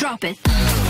Drop it.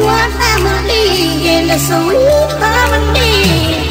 what family in the sweet harmony.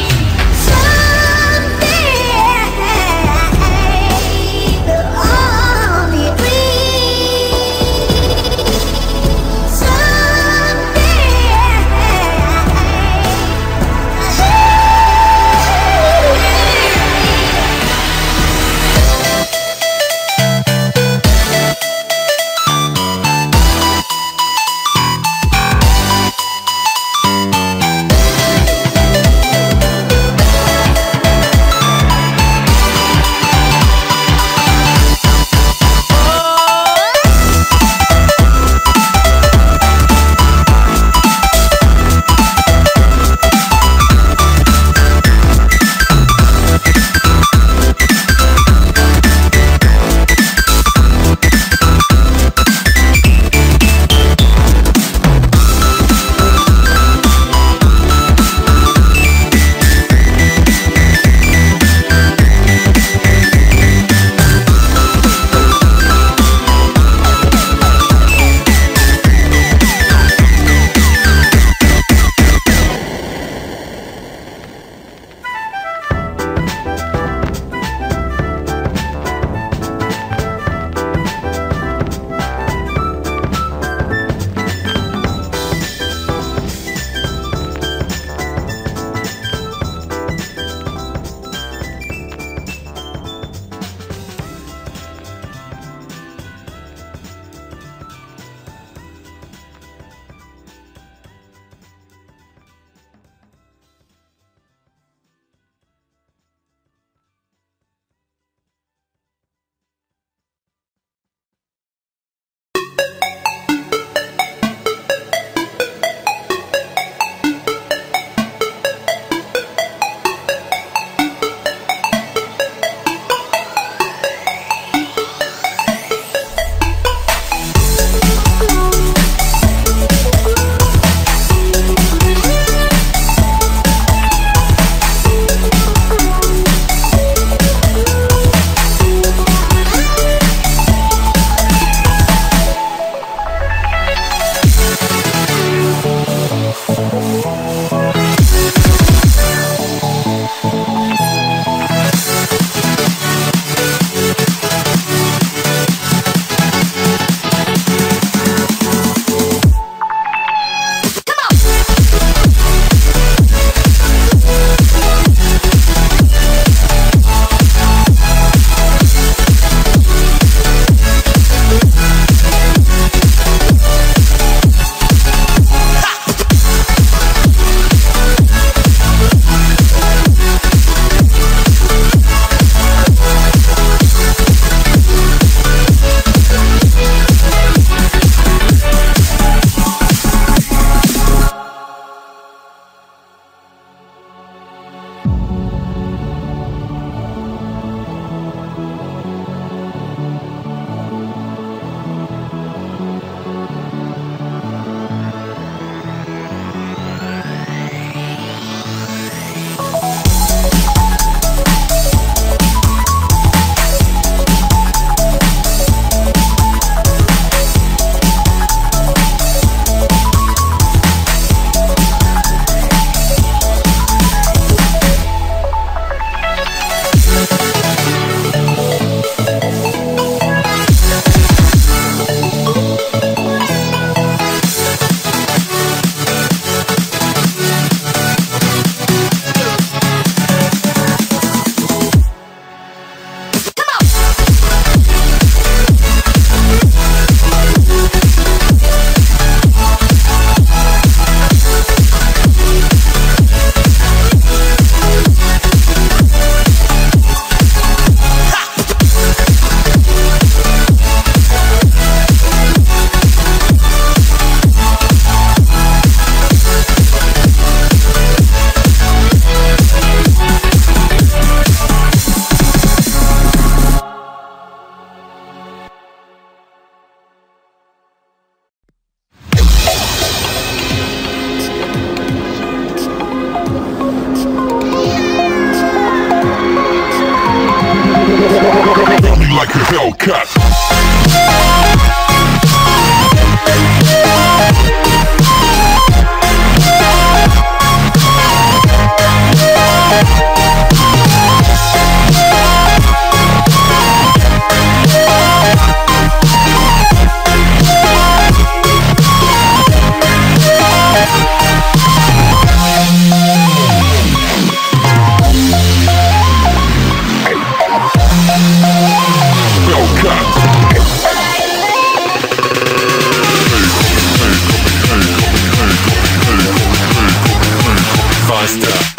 faster.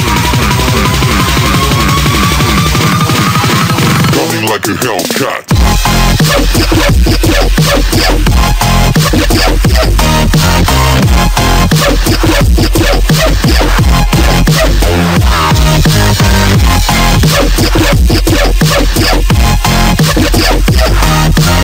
Running like a Hellcat.